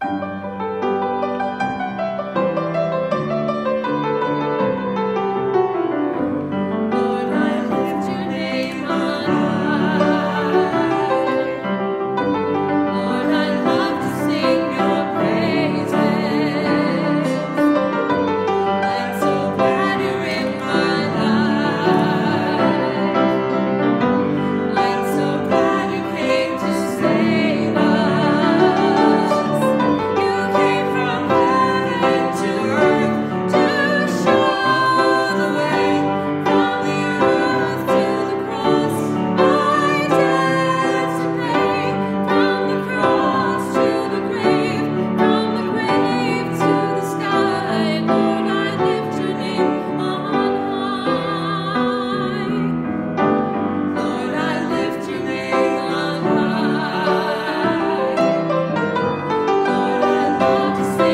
Bye. to say.